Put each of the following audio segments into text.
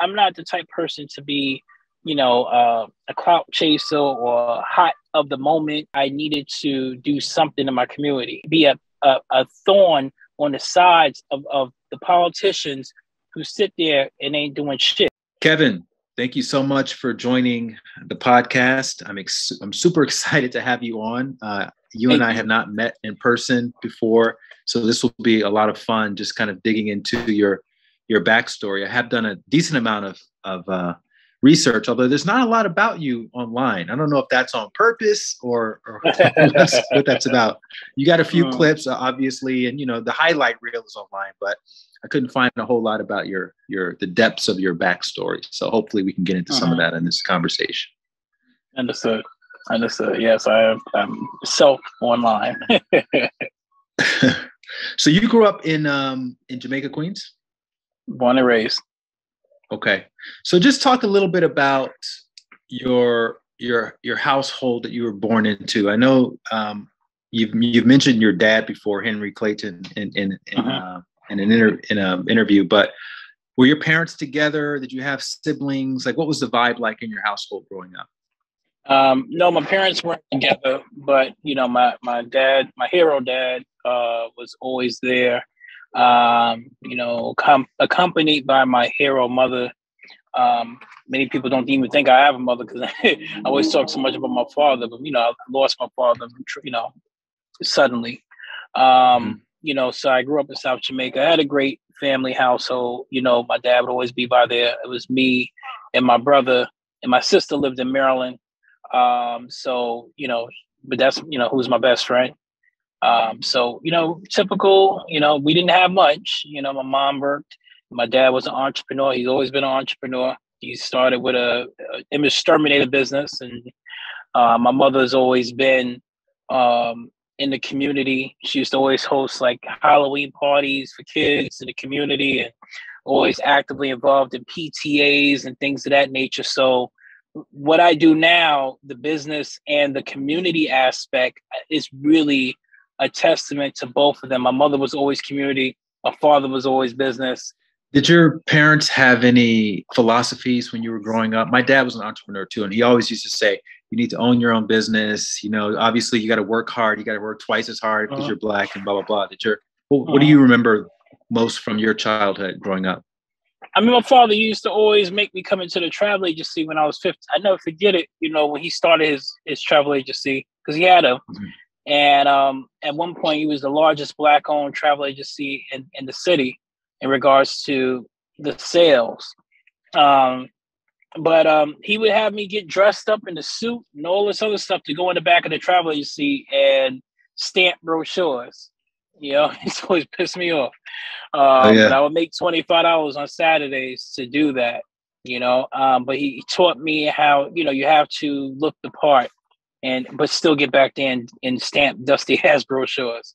I'm not the type person to be, you know, uh, a clout chaser or hot of the moment. I needed to do something in my community, be a, a, a thorn on the sides of, of the politicians who sit there and ain't doing shit. Kevin, thank you so much for joining the podcast. I'm ex- I'm super excited to have you on. Uh, you thank and I have not met in person before, so this will be a lot of fun. Just kind of digging into your your backstory. I have done a decent amount of of uh, research, although there's not a lot about you online. I don't know if that's on purpose or, or what that's about. You got a few mm. clips, obviously, and you know the highlight reel is online, but I couldn't find a whole lot about your your the depths of your backstory. So hopefully we can get into some of mm-hmm. that in this conversation. Understood. Understood. Yes, I am self online. so you grew up in um in Jamaica, Queens? Born and raised. Okay. So just talk a little bit about your your your household that you were born into. I know um, you've you've mentioned your dad before, Henry Clayton, in in in, uh-huh. uh, in an inter, in an interview. But were your parents together? Did you have siblings? Like, what was the vibe like in your household growing up? Um, no, my parents weren't together, but you know, my my dad, my hero dad, uh, was always there um, you know, com- accompanied by my hero mother. Um, many people don't even think I have a mother because I always talk so much about my father, but you know, I lost my father, you know, suddenly. Um, mm-hmm. You know, so I grew up in South Jamaica. I had a great family household. You know, my dad would always be by there. It was me and my brother, and my sister lived in Maryland. Um, so you know, but that's you know who's my best friend. Um, so, you know, typical, you know, we didn't have much. You know, my mom worked. My dad was an entrepreneur. He's always been an entrepreneur. He started with a, a image exterminator business. And uh, my mother's always been um, in the community. She used to always host like Halloween parties for kids in the community and always actively involved in PTAs and things of that nature. So, what I do now, the business and the community aspect is really a testament to both of them. My mother was always community, my father was always business. Did your parents have any philosophies when you were growing up? My dad was an entrepreneur too, and he always used to say, you need to own your own business. You know, obviously you got to work hard. You got to work twice as hard because uh-huh. you're black and blah, blah, blah. Did your, what, uh-huh. what do you remember most from your childhood growing up? I mean, my father used to always make me come into the travel agency when I was 15. I never forget it, you know, when he started his, his travel agency, because he had a, mm-hmm. And um, at one point, he was the largest black owned travel agency in, in the city in regards to the sales. Um, but um, he would have me get dressed up in the suit and all this other stuff to go in the back of the travel agency and stamp brochures. You know, it's always pissed me off. Um, oh, yeah. But I would make twenty five dollars on Saturdays to do that. You know, um, but he taught me how you know you have to look the part and but still get back there and, and stamp Dusty Hasbro shows.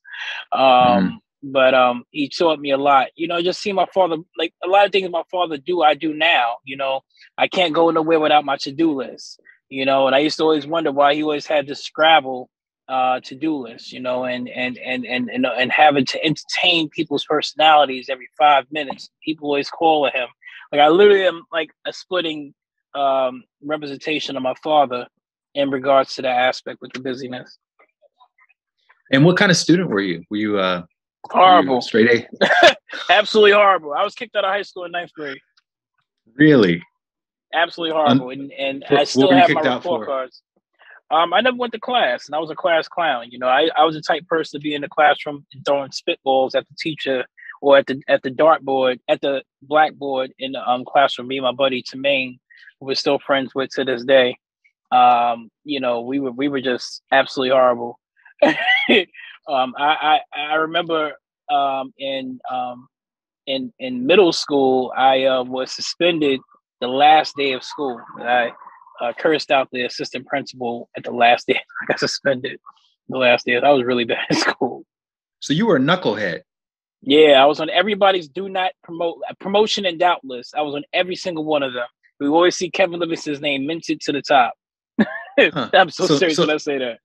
Um, mm. But um, he taught me a lot. You know, just see my father like a lot of things my father do. I do now. You know, I can't go nowhere without my to do list. You know, and I used to always wonder why he always had to Scrabble uh, to do list. You know, and and and and and, and having to entertain people's personalities every five minutes. People always call him. Like I literally am like a splitting um, representation of my father in regards to that aspect with the busyness. And what kind of student were you? Were you uh horrible? You straight A? Absolutely horrible. I was kicked out of high school in ninth grade. Really? Absolutely horrible. Um, and and I still have my report cards. Um, I never went to class, and I was a class clown. You know, I, I was the type person to be in the classroom and throwing spitballs at the teacher or at the at the dartboard, at the blackboard in the um, classroom. Me and my buddy Tamaine, who we're still friends with to this day um, you know, we were we were just absolutely horrible. um, I, I I remember um, in um, in in middle school, I uh, was suspended the last day of school. I uh, cursed out the assistant principal at the last day. I got suspended the last day. I was really bad in school. So you were a knucklehead. Yeah, I was on everybody's do not promote promotion and doubt list. I was on every single one of them. We always see Kevin Livingston's name mentioned to the top. Huh. I'm so, so serious so, when I say that.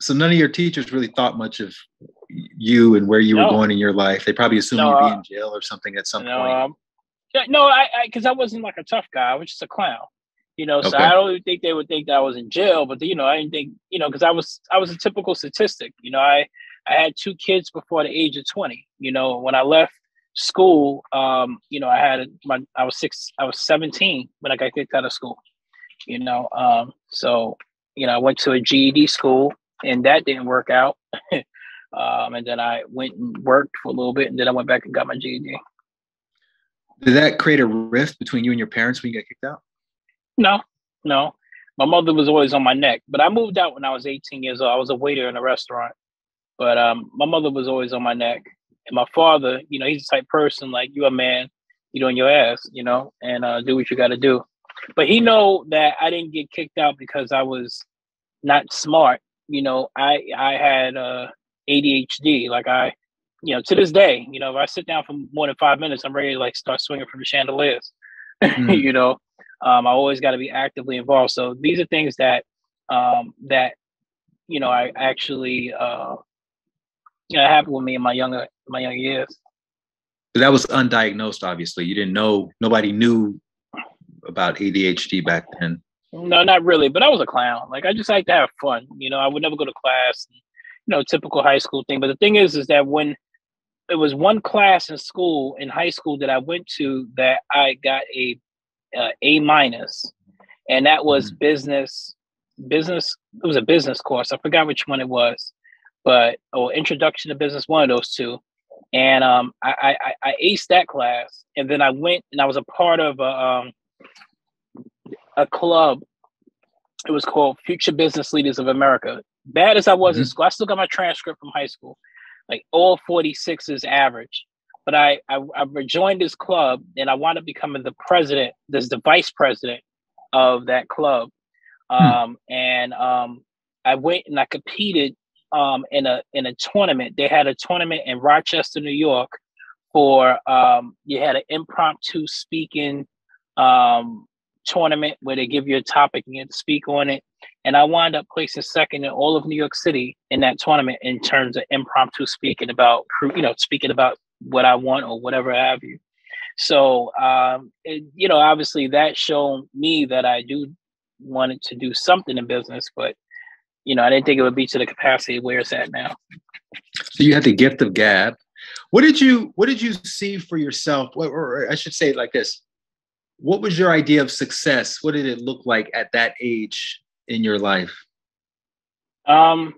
So none of your teachers really thought much of you and where you no. were going in your life. They probably assumed no, you'd be in jail or something at some no, point. Um, no, I because I, I, wasn't like a tough guy. I was just a clown. You know, so. I don't think they would think that I was in jail, but you know, I didn't think you know because I was I was a typical statistic. You know, I I had two kids before the age of twenty. You know, when I left school, um, you know, I had my I was six, I was seventeen when I got kicked out of school. You know, um, so you know, I went to a GED school and that didn't work out. um, and then I went and worked for a little bit, and then I went back and got my GED. Did that create a rift between you and your parents when you got kicked out? No, no. My mother was always on my neck, but I moved out when I was 18 years old. I was a waiter in a restaurant, but um, my mother was always on my neck, and my father, you know, he's the type person like you a man, you on your ass, you know, and uh, do what you got to do. But he know that I didn't get kicked out because I was not smart. You know, I I had uh, ADHD. Like I, you know, to this day, you know, if I sit down for more than five minutes, I'm ready to like start swinging from the chandeliers. Mm. you know, um, I always got to be actively involved. So these are things that um, that you know I actually uh, you know happened with me in my younger my younger years. But that was undiagnosed. Obviously, you didn't know. Nobody knew about ADHD back then. No, not really. But I was a clown. Like I just like to have fun. You know, I would never go to class. You know, typical high school thing. But the thing is, is that when it was one class in school in high school that I went to that I got a uh, A minus, and that was mm-hmm. business. Business. It was a business course. I forgot which one it was, but or introduction to business. One of those two. And um, I, I I aced that class, and then I went and I was a part of a um, a club. It was called Future Business Leaders of America. Bad as I was mm-hmm. in school, I still got my transcript from high school, like all 46 is average. But I, I, I rejoined this club and I wound up becoming the president, this the vice president of that club. Hmm. Um, and um, I went and I competed um, in a in a tournament. They had a tournament in Rochester, New York, for um, you had an impromptu speaking um, tournament where they give you a topic and you have to speak on it. And I wound up placing second in all of New York City in that tournament in terms of impromptu speaking about, you know, speaking about what I want or whatever have you. So, um, it, you know, obviously that showed me that I do wanted to do something in business, but you know, I didn't think it would be to the capacity where it's at now. So you had the gift of gab. What did you What did you see for yourself? Or, or I should say it like this: what was your idea of success? What did it look like at that age in your life? Um,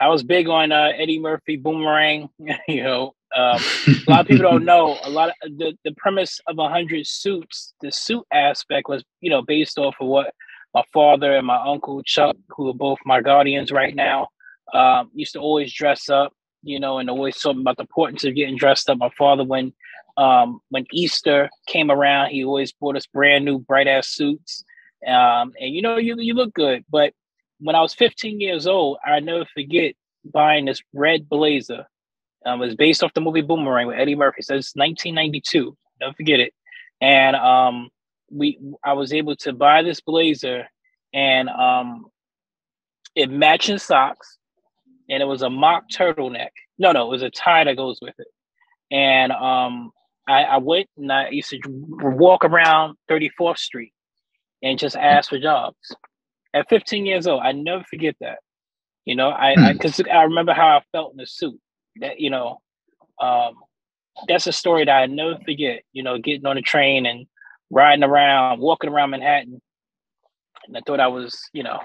I was big on uh, Eddie Murphy Boomerang. you know, um, a lot of people don't know. A lot of the, the premise of a hundred suits, the suit aspect was you know based off of what my father and my uncle Chuck, who are both my guardians right now, um, used to always dress up. You know, and always talking about the importance of getting dressed up. My father, when um, when Easter came around, he always bought us brand new bright ass suits. Um, and you know, you you look good. But when I was 15 years old, I never forget buying this red blazer. Um, it was based off the movie Boomerang with Eddie Murphy. So it's 1992. Don't forget it. And um, we, I was able to buy this blazer, and um, it matching socks, and it was a mock turtleneck. No, no, it was a tie that goes with it. And um, I, I went and I used to walk around 34th Street and just ask for jobs. At 15 years old, I never forget that. You know, I because I, I, remember how I felt in the suit. That you know, um, that's a story that I never forget. You know, getting on the train and riding around, walking around Manhattan, and I thought I was, you know,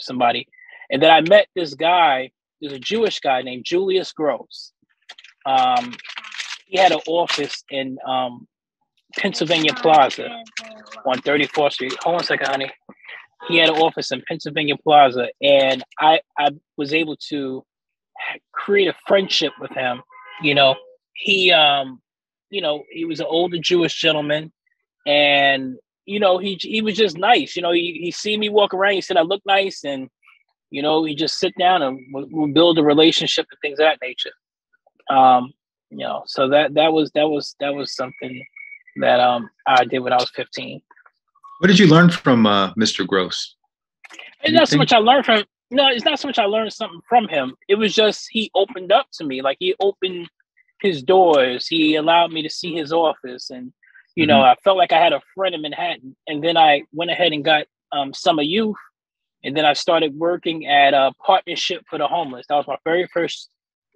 somebody. And then I met this guy. There's a Jewish guy named Julius Gross. Um, he had an office in um, Pennsylvania Plaza on 34th Street. Hold on a second, honey. He had an office in Pennsylvania Plaza, and I I was able to create a friendship with him. You know, he um, you know, he was an older Jewish gentleman, and you know, he he was just nice. You know, he he see me walk around. He said I look nice, and you know, he just sit down and we'll, we'll build a relationship and things of that nature. Um, you know so that that was that was that was something that um i did when i was 15 what did you learn from uh, mr gross it's not so much i learned from no it's not so much i learned something from him it was just he opened up to me like he opened his doors. He allowed me to see his office, and you mm-hmm. know, I felt like I had a friend in Manhattan. And then I went ahead and got um, Summer Youth, and then I started working at a partnership for the homeless. That was my very first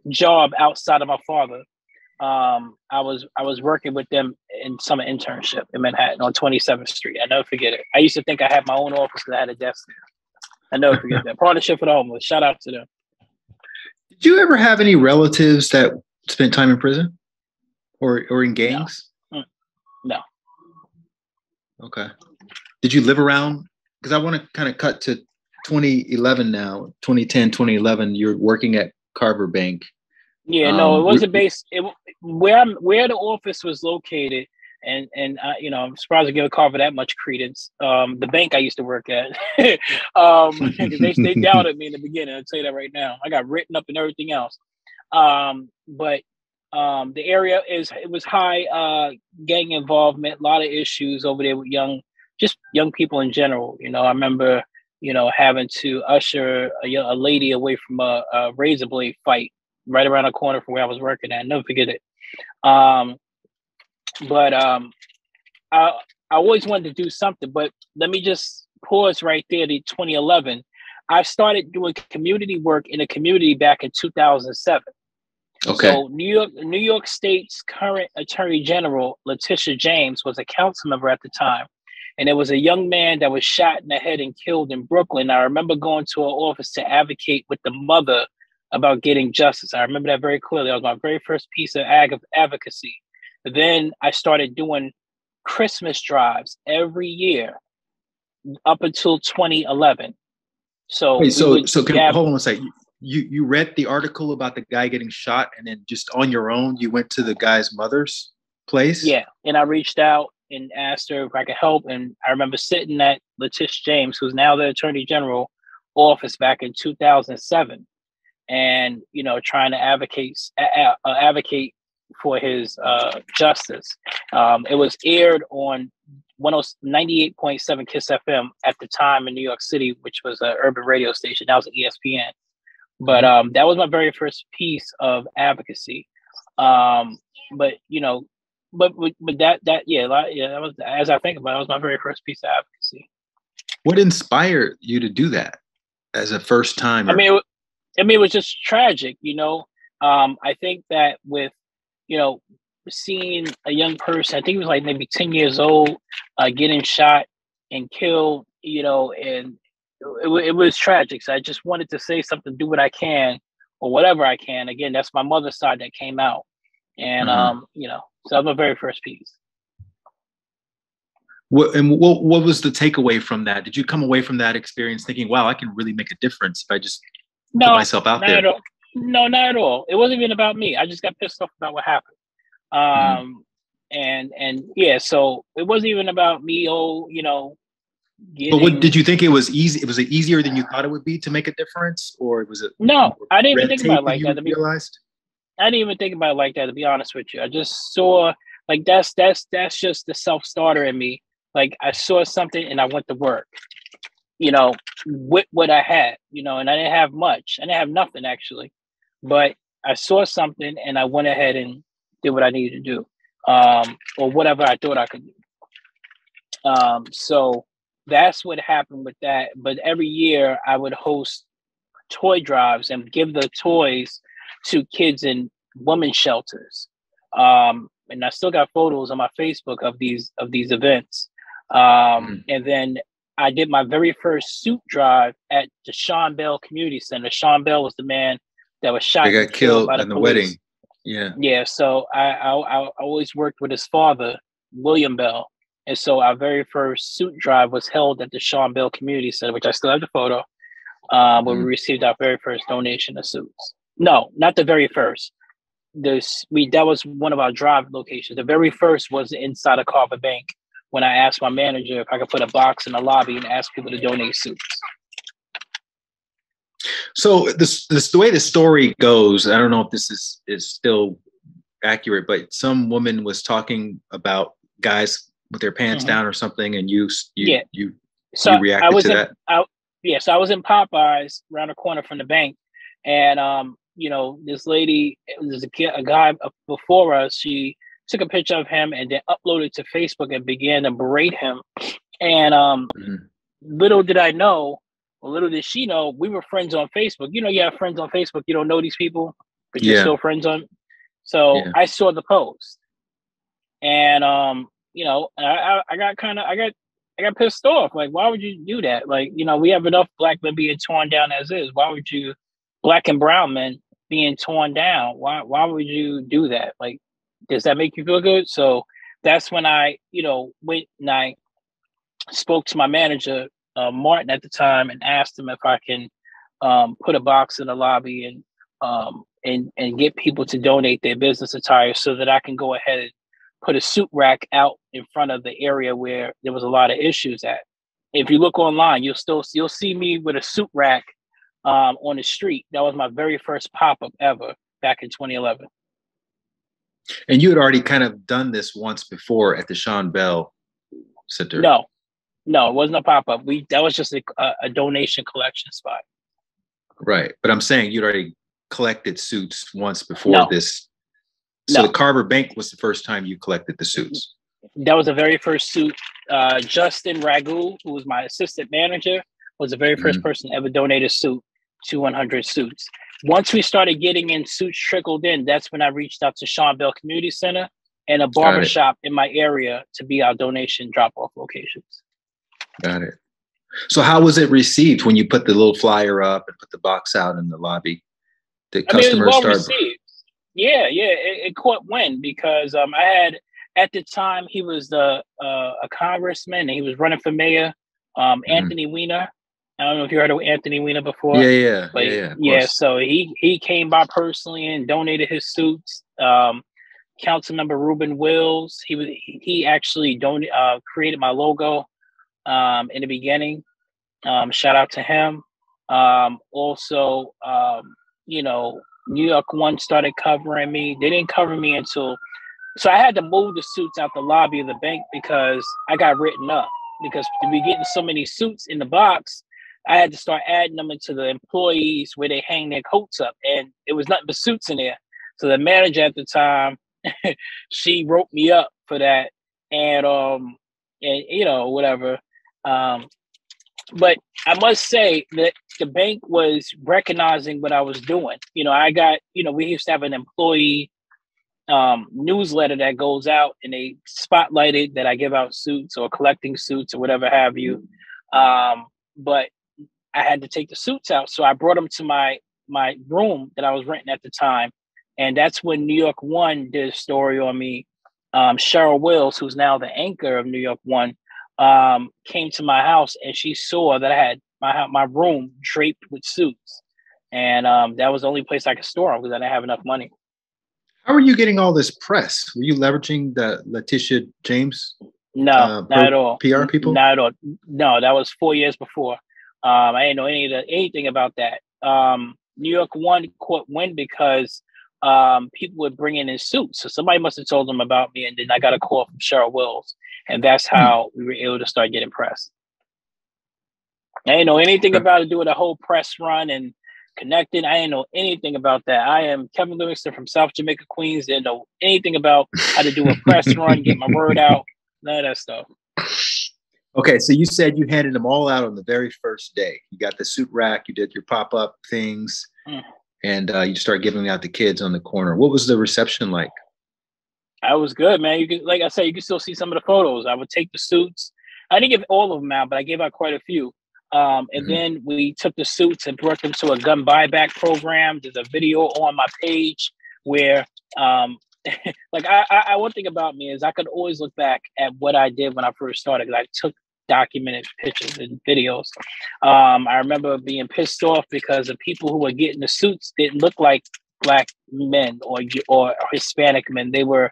job outside of my father. Um, I was I was working with them in summer internship in Manhattan on 27th Street. I never forget it. I used to think I had my own office because I had a desk there. I never forget that. Partnership for the homeless. Shout out to them. Did you ever have any relatives that spent time in prison or or in gangs? No. Mm. no. Okay. Did you live around? Because I want to kind of cut to 2011 now, 2010, 2011. You're working at Carver Bank. Yeah, no, um, it wasn't based. It, where I'm, where the office was located, and and uh, you know, I'm surprised to give a car for that much credence. Um, the bank I used to work at, um, they they doubted me in the beginning. I'll tell you that right now. I got written up and everything else. Um, but um, the area is it was high uh, gang involvement, a lot of issues over there with young, just young people in general. You know, I remember you know having to usher a, a lady away from a, a razor blade fight right around the corner from where I was working at. Never forget it. Um, but um, I I always wanted to do something. But let me just pause right there to 2011. I started doing community work in a community back in 2007. Okay. So New York, New York State's current Attorney General Letitia James was a council member at the time, and there was a young man that was shot in the head and killed in Brooklyn. I remember going to her office to advocate with the mother about getting justice. I remember that very clearly. That was my very first piece of ag- of advocacy. Then I started doing Christmas drives every year up until 2011. So, Wait, so, so can, hold on a second. You you read the article about the guy getting shot, and then just on your own, you went to the guy's mother's place. Yeah, and I reached out and asked her if I could help. And I remember sitting at Letitia James, who's now the Attorney General office back in 2007, and you know trying to advocate uh, advocate for his uh, justice. Um, it was aired on 98.7 Kiss FM at the time in New York City, which was an urban radio station. That was ESPN. But mm-hmm. um, that was my very first piece of advocacy. Um, but you know, but but that that yeah yeah that was as I think about it, that was my very first piece of advocacy. What inspired you to do that as a first time? I mean, I mean, it was just tragic, you know. Um, I think that with, you know, seeing a young person, I think he was like maybe 10 years old, uh, getting shot and killed, you know, and it, it was tragic. So I just wanted to say something, do what I can or whatever I can. Again, that's my mother's side that came out. And, mm-hmm. um, you know, so was my very first piece. What, and what, what was the takeaway from that? Did you come away from that experience thinking, wow, I can really make a difference if I just no, put myself out there. No, not at all. It wasn't even about me. I just got pissed off about what happened. Mm-hmm. Um, mm and and yeah, so it wasn't even about me. Oh, you know. Getting... But what did you think it was easy? Was it easier than you thought it would be to make a difference, or was it? No, I didn't even think about it like that. To be, realized. I didn't even think about it like that. To be honest with you, I just saw like that's that's that's just the self starter in me. Like I saw something and I went to work you know, with what I had, you know, and I didn't have much. I didn't have nothing actually, but I saw something and I went ahead and did what I needed to do, um, or whatever I thought I could do. Um, so that's what happened with that. But every year I would host toy drives and give the toys to kids in women's shelters. Um, and I still got photos on my Facebook of these of these events. Um, mm-hmm. And then I did my very first suit drive at the Sean Bell Community Center. Sean Bell was the man that was shot. They got killed, killed in the, the wedding. Yeah. Yeah. So I, I, I always worked with his father, William Bell. And so our very first suit drive was held at the Sean Bell Community Center, which I still have the photo, um, where mm-hmm. we received our very first donation of suits. No, not the very first. This we that was one of our drive locations. The very first was inside of Carver Bank when I asked my manager if I could put a box in the lobby and ask people to donate suits. So this, this the way the story goes. I don't know if this is is still accurate, but some woman was talking about guys with their pants mm-hmm. down or something, and you you yeah. you, so you reacted I was to in, that. I, yeah, so I was in Popeyes around the corner from the bank, and um, you know, this lady, there's a, a guy before us. She took a picture of him and then uploaded it to Facebook and began to berate him. And um, mm-hmm. little did I know, or little did she know, we were friends on Facebook. You know, you have friends on Facebook. You don't know these people, but you're yeah. still friends on. So yeah. I saw the post, and um, you know, I, I got kind of, I got, I got pissed off. Like, why would you do that? Like, you know, we have enough black men being torn down as is. Why would you, black and brown men being torn down? Why, why would you do that? Like, does that make you feel good? So that's when I, you know, went and I spoke to my manager, uh, Martin, at the time, and asked him if I can um, put a box in the lobby and um, and and get people to donate their business attire so that I can go ahead and put a suit rack out in front of the area where there was a lot of issues at. If you look online, you'll still you'll see me with a suit rack um, on the street. That was my very first pop up ever back in 2011. And you had already kind of done this once before at the Sean Bell Center. No, no, it wasn't a pop up. We that was just a, a, donation collection spot. Right, but I'm saying you'd already collected suits once before no. this. So no. the Carver Bank was the first time you collected the suits. That was the very first suit. Uh, Justin Ragu, who was my assistant manager, was the very 1st mm-hmm. person ever donated a suit to 100 suits. Once we started getting in suits trickled in, that's when I reached out to Sean Bell Community Center and a barbershop in my area to be our donation drop off locations. Got it. So how was it received when you put the little flyer up and put the box out in the lobby? The I customers well start. Received. Yeah, yeah, it, it caught wind because um, I had at the time he was the uh, a congressman and he was running for mayor. Um, mm-hmm. Anthony Weiner. I don't know if you heard of Anthony Weiner before. Yeah, yeah, but yeah, yeah. yeah so he he came by personally and donated his suits. Um, Councilmember Ruben Wills, he was he actually don- uh, created my logo um, in the beginning. Um, shout out to him. Um, also, um, you know, New York One started covering me. They didn't cover me until, so I had to move the suits out the lobby of the bank because I got written up because to be getting so many suits in the box, I had to start adding them into the employees where they hang their coats up, and it was nothing but suits in there. So the manager at the time, she wrote me up for that, and um, and you know whatever. Um, but I must say that the bank was recognizing what I was doing. You know, I got, you know, we used to have an employee um, newsletter that goes out and they spotlighted that I give out suits or collecting suits or whatever have you. Um, but I had to take the suits out. So I brought them to my my room that I was renting at the time. And that's when New York One did a story on me. Um, Cheryl Wills, who's now the anchor of New York One, um, came to my house and she saw that I had my my room draped with suits, and um, that was the only place I could store them because I didn't have enough money. How are you getting all this press? Were you leveraging the Letitia James? No, uh, not at all. PR people? Not at all. No, that was four years before. Um, I didn't know any of the, anything about that. Um, New York One court wind because um, people were bringing in suits. So somebody must have told them about me, and then I got a call from Cheryl Wills, and that's hmm. how we were able to start getting press. I didn't know anything about it, doing a whole press run and connecting. I didn't know anything about that. I am Kevin Livingston from South Jamaica, Queens. Didn't know anything about how to do a press run, get my word out, none of that stuff. Okay, so you said you handed them all out on the very first day. You got the suit rack, you did your pop up things, mm. and uh, you start giving out the kids on the corner. What was the reception like? I was good, man. You could, like I said, you can still see some of the photos. I would take the suits. I didn't give all of them out, but I gave out quite a few. Um, and mm-hmm. then we took the suits and brought them to a gun buyback program. There's a video on my page where, um, like, I, I, one thing about me is I could always look back at what I did when I first started because I took documented pictures and videos. Um, I remember being pissed off because the people who were getting the suits didn't look like black men or or Hispanic men. They were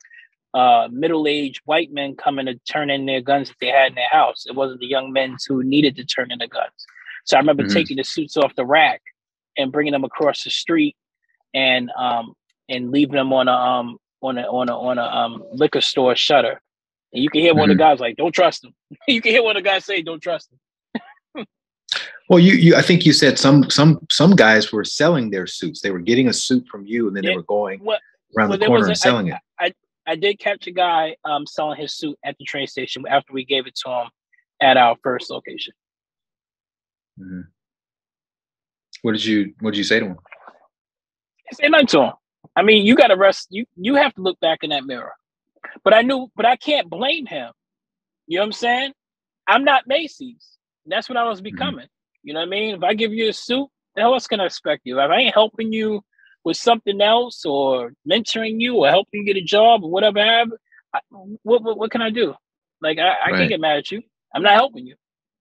uh, middle-aged white men coming to turn in their guns that they had in their house. It wasn't the young men who needed to turn in the guns. So I remember mm-hmm. taking the suits off the rack and bringing them across the street and um and leaving them on a um on a on a on a um liquor store shutter. And you can hear mm-hmm. one of the mm-hmm. guys like, "Don't trust them." you can hear one of the guys say, "Don't trust them." Well, you, you, I think you said some some some guys were selling their suits. They were getting a suit from you, and then yeah. they were going well, around well, the corner and selling I, it. I, I did catch a guy um, selling his suit at the train station after we gave it to him at our first location. Mm-hmm. What did you What did you say to him? I say nothing to him. I mean, you got to rest. You you have to look back in that mirror. But I knew, but I can't blame him. You know what I'm saying? I'm not Macy's. That's what I was mm-hmm. becoming. Mm-hmm. You know what I mean? If I give you a suit, the hell else can I expect you? If I ain't helping you with something else or mentoring you or helping you get a job or whatever, I, what, what, what can I do? Like I, I right. can't get mad at you. I'm not helping you.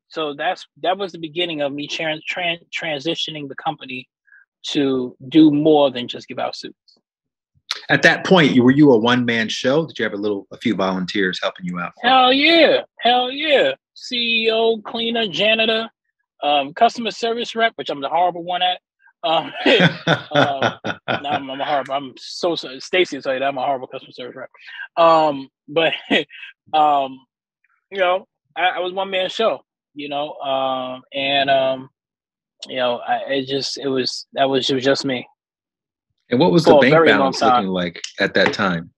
So that's that was the beginning of me trans, trans, transitioning the company to do more than just give out suits. At that point, you were you a one man show? Did you have a little a few volunteers helping you out? Hell yeah, hell yeah. CEO, cleaner, janitor, um, customer service rep, which I'm the horrible one at. Um, um, I'm, I'm, a horrible. I'm so, so Stacy tell you that I'm a horrible customer service rep. Um, but um, you know, I, I was one man show. You know, um, and um, you know, I, it just it was that was it was just me. And what was the bank balance looking like at that time?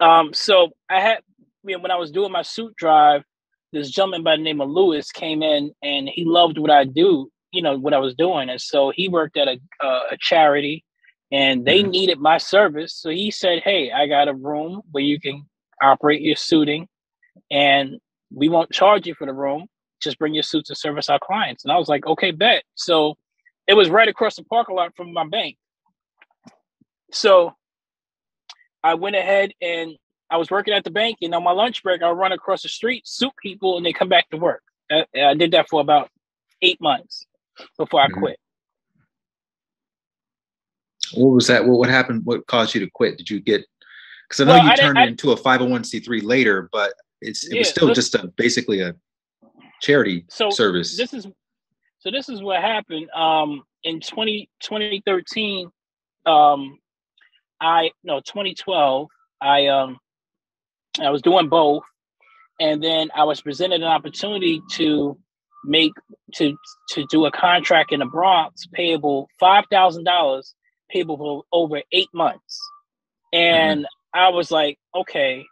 Um, so I had you know, when I was doing my suit drive, this gentleman by the name of Lewis came in and he loved what I do, you know, what I was doing. And so he worked at a, uh, a charity and they mm-hmm. needed my service. So he said, Hey, I got a room where you can operate your suiting and we won't charge you for the room. Just bring your suits to service our clients. And I was like, okay, bet. So it was right across the parking lot from my bank. So I went ahead and I was working at the bank, and on my lunch break, I run across the street, suit people, and they come back to work. I, I did that for about eight months before I mm-hmm. quit. What was that? What what happened? What caused you to quit? Did you get? Because I know well, you I turned it into a five hundred one c three later, but it's it yeah, was still just a basically a charity so service. This is so this is what happened. Um, in 20, 2013, um, I no 2012, I um, I was doing both, and then I was presented an opportunity to make to to do a contract in the Bronx payable five thousand dollars payable for over eight months, and mm-hmm. I was like, okay,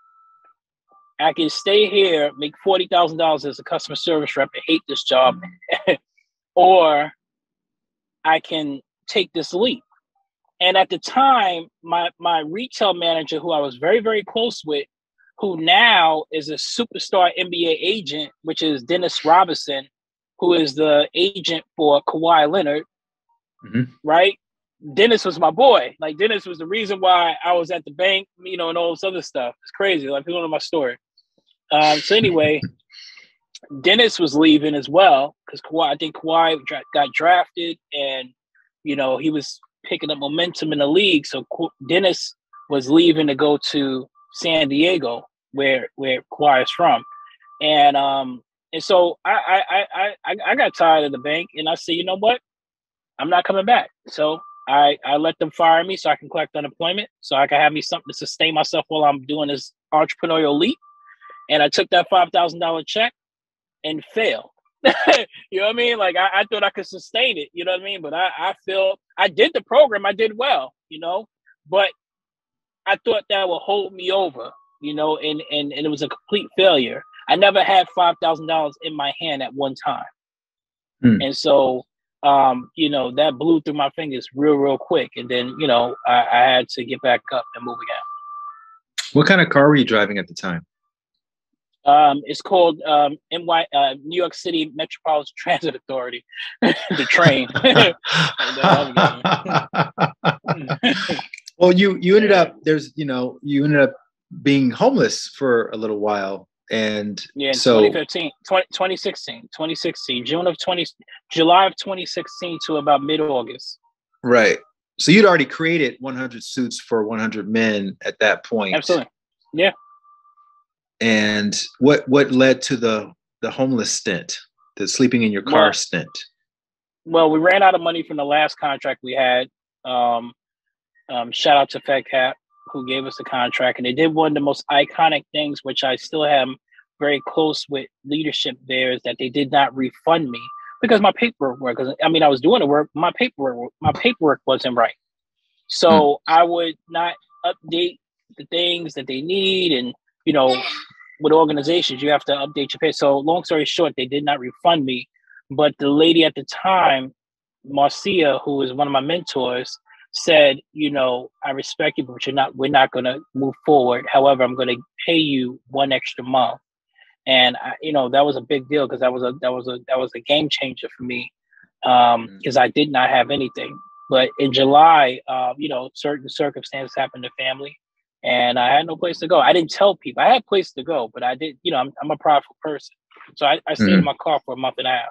I can stay here, make forty thousand dollars as a customer service rep, and hate this job, or I can take this leap. And at the time, my my retail manager, who I was very very close with, who now is a superstar NBA agent, which is Dennis Robinson, who is the agent for Kawhi Leonard, mm-hmm. right? Dennis was my boy. Like Dennis was the reason why I was at the bank, you know, and all this other stuff. It's crazy. Like people know my story. Um, so anyway, Dennis was leaving as well because Kawhi. I think Kawhi got drafted, and you know he was picking up momentum in the league. So Dennis was leaving to go to San Diego, where where Kawhi is from, and um and so I I I I got tired of the bank, and I said, you know what, I'm not coming back. So I I let them fire me so I can collect unemployment, so I can have me something to sustain myself while I'm doing this entrepreneurial leap and I took that five thousand dollar check and fail. you know what I mean? Like I, I, thought I could sustain it. You know what I mean? But I, I feel I did the program. I did well. You know, but I thought that would hold me over. You know, and and and it was a complete failure. I never had five thousand dollars in my hand at one time, hmm. and so um, you know that blew through my fingers real real quick. And then you know I, I had to get back up and move again. What kind of car were you driving at the time? Um, it's called um, NY, uh, New York City Metropolitan Transit Authority, the train. well, you you ended up there's you know you ended up being homeless for a little while, and yeah, so 2015, 20, 2016, 2016, June of 20, July of 2016 to about mid August. Right. So you'd already created 100 suits for 100 men at that point. Absolutely. Yeah and what what led to the the homeless stint, the sleeping in your car well, stint? Well, we ran out of money from the last contract we had. Um, um, shout out to FedCap who gave us the contract, and they did one of the most iconic things, which I still am very close with leadership there, is that they did not refund me because my paperwork because I mean I was doing the work, my paperwork my paperwork wasn't right. So mm. I would not update the things that they need and you know with organizations you have to update your pay. So long story short, they did not refund me. But the lady at the time, Marcia, who was one of my mentors, said, you know, I respect you, but you're not we're not gonna move forward. However, I'm gonna pay you one extra month and I, you know that was a big deal because that was a that was a that was a game changer for me because um, mm. I did not have anything. But in July, uh, you know, certain circumstances happened to family, and I had no place to go. I didn't tell people I had place to go, but I did. You know, I'm, I'm a prideful person, so I, I stayed mm-hmm. in my car for a month and a half.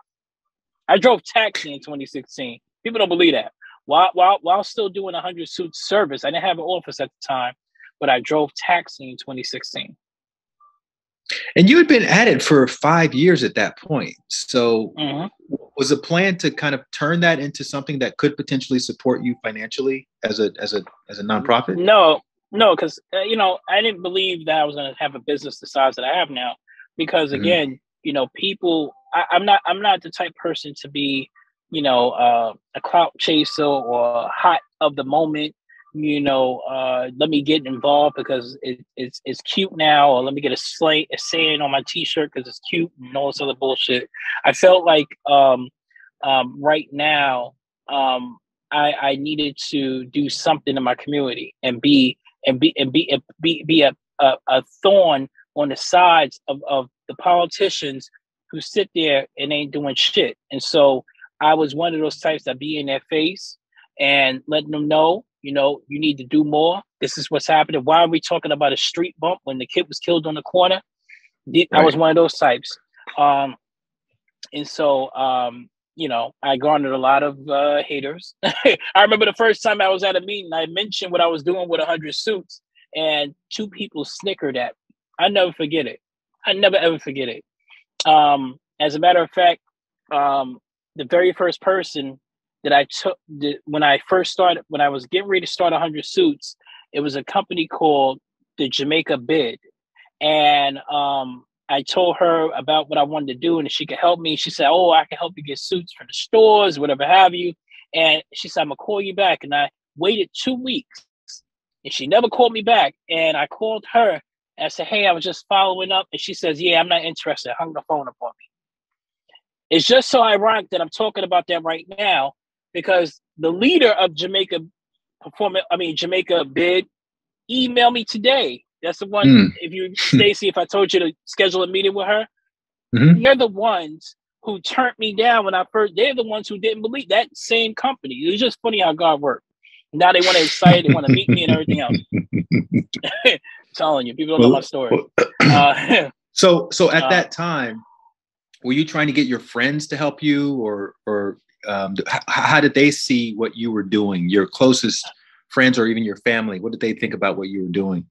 I drove taxi in 2016. People don't believe that. While while while still doing 100 suit service, I didn't have an office at the time, but I drove taxi in 2016. And you had been at it for five years at that point. So, mm-hmm. was a plan to kind of turn that into something that could potentially support you financially as a as a as a nonprofit? No, no, because uh, you know I didn't believe that I was going to have a business the size that I have now. Because mm-hmm. again, mm-hmm. you know, people, I, I'm not I'm not the type person to be, you know, uh, a clout chaser or hot of the moment you know, uh, let me get involved because it, it's it's cute now, or let me get a slate a saying on my T-shirt because it's cute and all this other bullshit. I felt like um, um, right now um, I, I needed to do something in my community and be and be and be and be be a, a, a thorn on the sides of, of the politicians who sit there and ain't doing shit. And so I was one of those types that be in their face and letting them know you know, you need to do more. This is what's happening. Why are we talking about a street bump when the kid was killed on the corner? I was one of those types. Um, and so, um, you know, I garnered a lot of uh, haters. I remember the first time I was at a meeting, I mentioned what I was doing with 100 suits, and two people snickered at me. I never forget it. I never ever forget it. Um, as a matter of fact, um, the very first person that I took when I first started, when I was getting ready to start 100 Suits, it was a company called the Jamaica Bid. And um, I told her about what I wanted to do and if she could help me. She said, Oh, I can help you get suits from the stores, whatever have you. And she said, I'm to call you back. And I waited two weeks and she never called me back. And I called her and I said, Hey, I was just following up. And she says, Yeah, I'm not interested. I hung the phone up on me. It's just so ironic that I'm talking about that right now because the leader of Jamaica performance, I mean Jamaica bid, email me today. That's the one. Mm. If you Stacy, if I told you to schedule a meeting with her, mm-hmm. they're the ones who turned me down when I first. They're the ones who didn't believe that same company. It was just funny how God worked. Now they want to excite, they want to meet me and everything else. telling you, people don't know my story. Uh, so, so at uh, that time, were you trying to get your friends to help you, or, or um, how did they see what you were doing? Your closest friends or even your family, what did they think about what you were doing?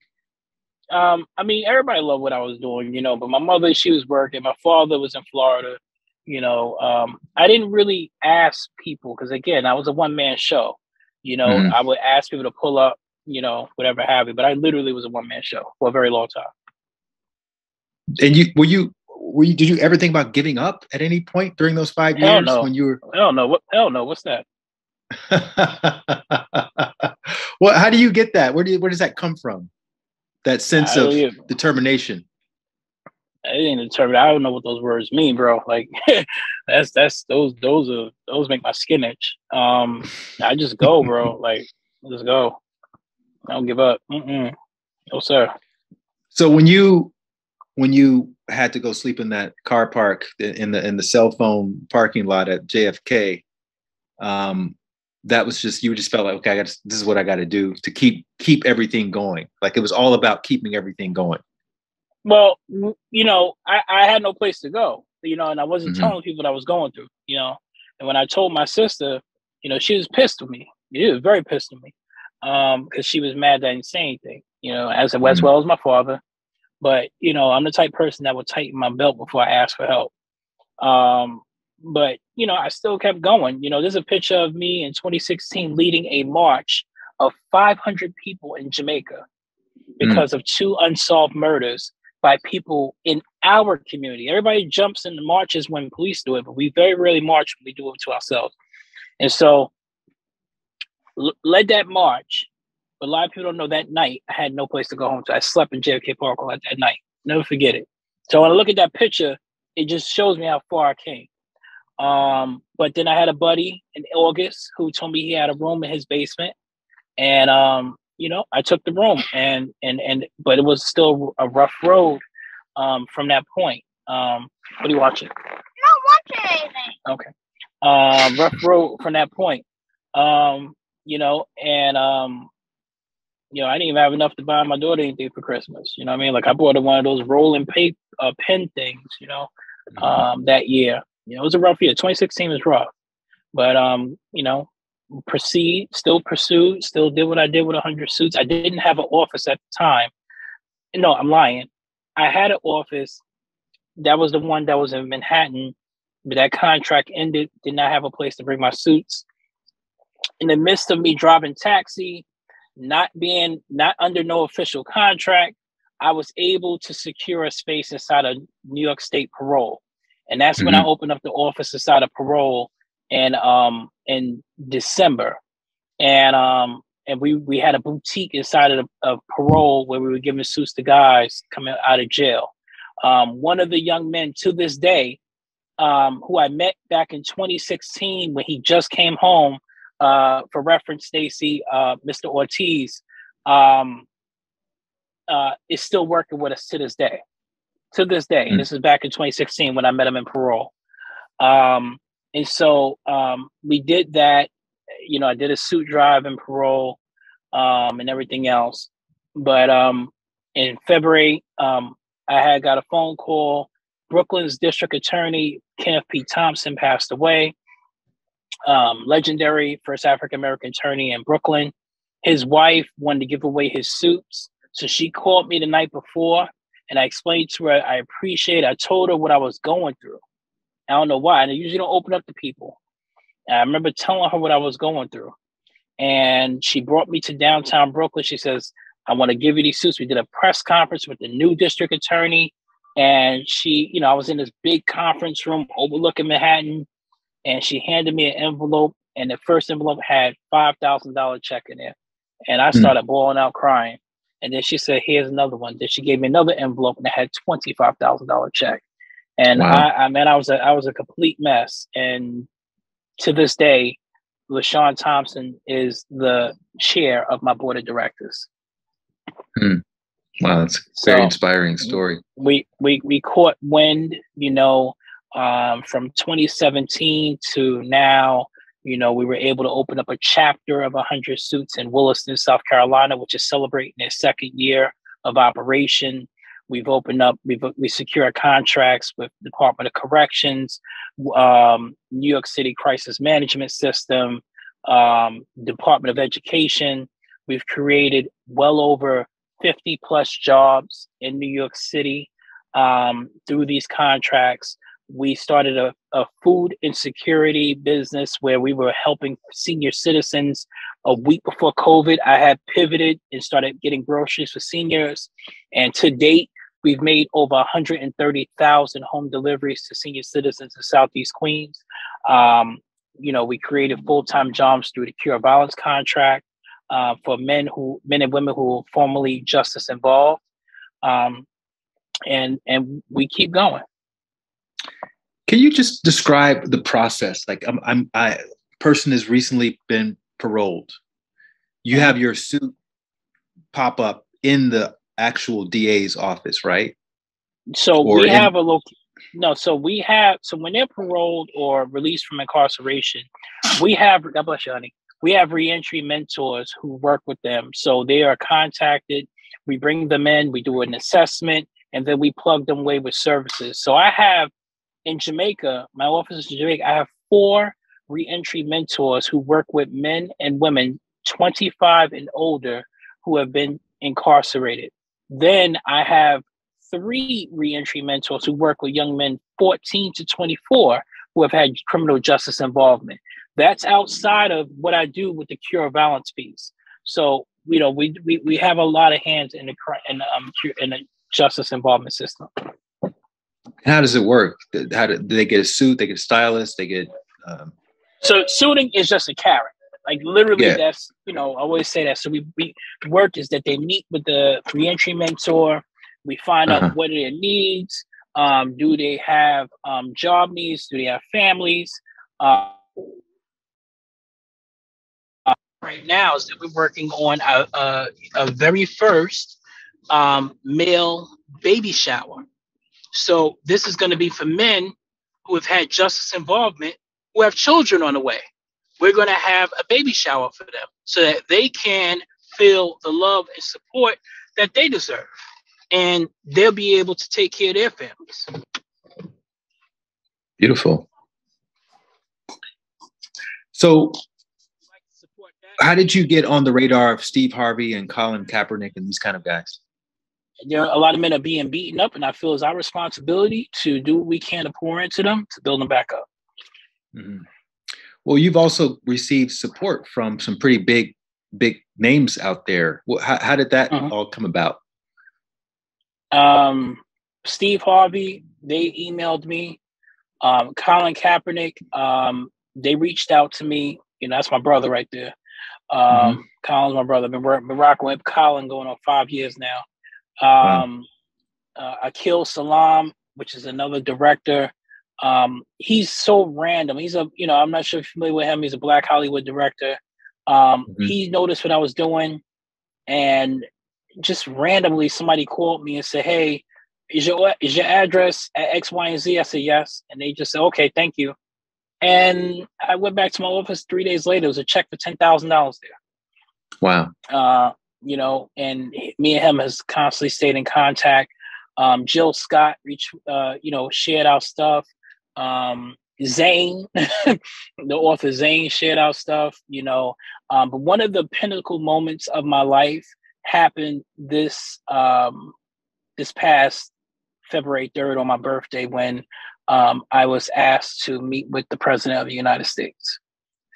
Um, I mean, everybody loved what I was doing, you know, but my mother, she was working. My father was in Florida. You know, um, I didn't really ask people because, again, I was a one man show. You know, mm-hmm. I would ask people to pull up, you know, whatever have you, but I literally was a one man show for a very long time. And you were you were you, did you ever think about giving up at any point during those five hell years no. when you were? Hell no! What? Hell no! What's that? well, how do you get that? Where do you, where does that come from? That sense of determination. I didn't determine. I don't know what those words mean, bro. Like that's that's those those are those make my skin itch. Um, I just go, bro. like just go. I don't give up. Mm-mm. No sir. So when you when you had to go sleep in that car park in the in the cell phone parking lot at JFK, um, that was just you just felt like okay, I got this is what I got to do to keep keep everything going. Like it was all about keeping everything going. Well, you know, I, I had no place to go, you know, and I wasn't mm-hmm. telling people what I was going through, you know. And when I told my sister, you know, she was pissed with me. She was very pissed with me um, because she was mad that I didn't say anything, you know, as, mm-hmm. as well as my father. But you know, I'm the type person that would tighten my belt before I ask for help. Um, but you know, I still kept going. You know, there's a picture of me in 2016 leading a march of 500 people in Jamaica because mm. of two unsolved murders by people in our community. Everybody jumps in the marches when police do it, but we very rarely march when we do it to ourselves. And so, l- led that march. But a lot of people don't know that night I had no place to go home to. I slept in JFK Park all that night. Never forget it. So when I look at that picture, it just shows me how far I came. Um, but then I had a buddy in August who told me he had a room in his basement, and um, you know, I took the room, and and and but it was still a rough road um, from that point. Um, what are you watching? Not watching anything. Okay, um, rough road from that point. Um, you know, and um, you know, I didn't even have enough to buy my daughter anything for Christmas. You know what I mean? Like I bought her one of those rolling paper uh, pen things. You know, um, that year. You know, it was a rough year. 2016 was rough, but um, you know, proceed, still pursued, still did what I did with 100 suits. I didn't have an office at the time. No, I'm lying. I had an office. That was the one that was in Manhattan, but that contract ended. Did not have a place to bring my suits. In the midst of me driving taxi, not being not under no official contract, I was able to secure a space inside of New York State parole. And that's mm-hmm. when I mm-hmm. opened up the office inside of parole in um in December. And um and we we had a boutique inside of, of parole where we were giving suits to guys coming out of jail. Um, one of the young men to this day, um, who I met back in 2016 when he just came home, uh, for reference, Stacy, uh, Mr. Ortiz, um, uh, is still working with us to this day. To this day, mm-hmm. this is back in 2016 when I met him in parole. Um, and so um, we did that. You know, I did a suit drive in parole um, and everything else. But um, in February, um, I had got a phone call. Brooklyn's district attorney, Kenneth P. Thompson, passed away. Um, legendary first African American attorney in Brooklyn. His wife wanted to give away his suits. So she called me the night before and I explained to her, I appreciate, I told her what I was going through. I don't know why. And I usually don't open up to people. And I remember telling her what I was going through. And she brought me to downtown Brooklyn. She says, I want to give you these suits. We did a press conference with the new district attorney. And she, you know, I was in this big conference room overlooking Manhattan. And she handed me an envelope. And the first envelope had $5,000 check in it, And I hmm. started mm. bawling out crying. And then she said, "Here's another one." Then she gave me another envelope and it had twenty five thousand dollar check. And wow. I, I mean, I was a I was a complete mess. And to this day, Lu-Shawn Thompson is the chair of my board of directors. Hmm. Wow, that's a very so inspiring story. We we we caught wind, you know, um, from 2017 to now you know, we were able to open up a chapter of 100 Suits in Williston, South Carolina, which is celebrating their second year of operation. We've opened up, we've we secure contracts with Department of Corrections, um, New York City Crisis Management System, um, Department of Education. We've created well over 50 plus jobs in New York City um, through these contracts we started a, a food insecurity business where we were helping senior citizens a week before COVID. I had pivoted and started getting groceries for seniors. And to date, we've made over 130,000 home deliveries to senior citizens in Southeast Queens. Um, you know, we created full-time jobs through the Cure Violence contract uh, for men who, men and women who were formerly justice involved. Um, and and we keep going. Can you just describe the process? Like, I'm, I'm I person has recently been paroled. You uh-huh. have your suit pop up in the actual DA's office, right? So or we in- have a local. No, so we have so when they're paroled or released from incarceration, we have God bless you, honey. We have reentry mentors who work with them. So they are contacted. We bring them in. We do an assessment, and then we plug them away with services. So I have in Jamaica, my office is in Jamaica. I have four reentry mentors who work with men and women 25 and older who have been incarcerated. Then I have three reentry mentors who work with young men 14 to 24 who have had criminal justice involvement. That's outside of what I do with the cure violence piece. So, you know, we, we, we have a lot of hands in the in, um, in the justice involvement system. How does it work? How do, do they get a suit? They get a stylist. They get. Um... So suiting is just a carrot. Like literally, yeah. that's you know I always say that. So we, we work is that they meet with the reentry mentor. We find uh-huh. out what are their needs. Um, do they have um, job needs? Do they have families? Uh, uh, right now is that we're working on a, a, a very first um, male baby shower. So this is going to be for men who have had justice involvement who have children on the way. We're going to have a baby shower for them so that they can feel the love and support that they deserve. And they'll be able to take care of their families. Beautiful. So, how did you get on the radar of Steve Harvey and Colin Kaepernick and these kind of guys? There are a lot of men are being beaten up, and I feel it's our responsibility to do what we can to pour into them to build them back up. Mm-hmm. Well, you've also received support from some pretty big, big names out there. How, how did that uh-huh. all come about? Um, Steve Harvey, they emailed me. Um, Colin Kaepernick, um, they reached out to me. You know, that's my brother right there. Um, mm-hmm. Colin's my brother. Been, been rocking with Colin going on five years now. Um, wow. uh, Akil Salam, which is another director. Um, he's so random. He's a, you know, I'm not sure if you're familiar with him. He's a black Hollywood director. Um, mm-hmm. He noticed what I was doing, and just randomly somebody called me and said, "Hey, is your is your address at X, Y, and Z?" I said yes, and they just said, "Okay, thank you." And I went back to my office three days later. It was a check for ten thousand dollars there. Wow. Uh, you know, and me and him has constantly stayed in contact. Um, Jill Scott reached, uh, you know, shared our stuff. Um, Zane, the author Zane, shared our stuff. You know, um, but one of the pinnacle moments of my life happened this um, this past February third on my birthday when um, I was asked to meet with the president of the United States.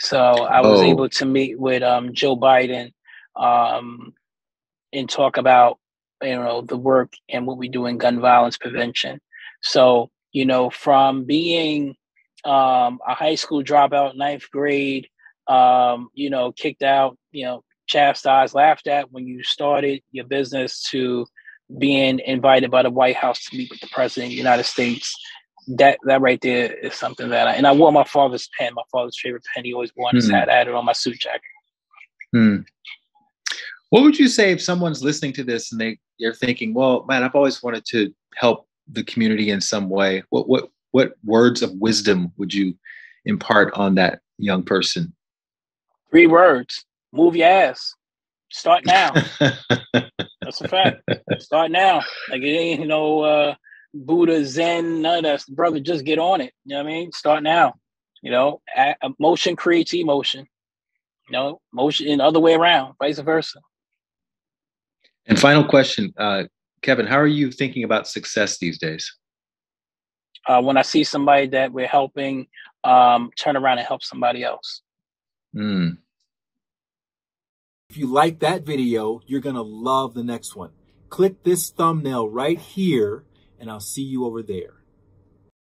So I was oh. able to meet with um, Joe Biden um, and talk about you know the work and what we do in gun violence prevention. So you know, from being um, a high school dropout, ninth grade, um, you know, kicked out, you know, chastised, laughed at when you started your business to being invited by the White House to meet with the President of the United States. That that right there is something that I and I wore my father's pen, my father's favorite pen. He always wore his mm. hat. I had it on my suit jacket. Hmm. What would you say if someone's listening to this and they they're thinking, "Well, man, I've always wanted to help the community in some way"? What what what words of wisdom would you impart on that young person? Three words: move your ass. Start now. That's a fact. Start now. Like it ain't you know uh, Buddha, Zen, none of that. Brother, just get on it. You know what I mean? Start now. You know, motion creates emotion. You know, motion in other way around, vice versa. And final question, uh, Kevin, how are you thinking about success these days? Uh, when I see somebody that we're helping, um, turn around and help somebody else. Mm. If you like that video, you're going to love the next one. Click this thumbnail right here, and I'll see you over there.